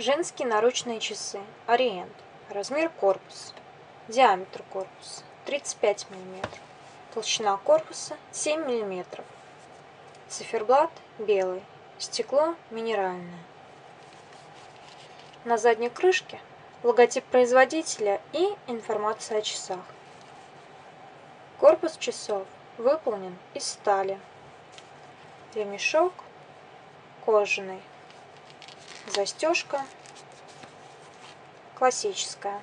Женские наручные часы. Ориент. Размер корпуса. Диаметр корпуса 35 мм. Толщина корпуса 7 мм. Циферблат белый. Стекло минеральное. На задней крышке логотип производителя и информация о часах. Корпус часов выполнен из стали. Ремешок кожаный. Застежка классическая.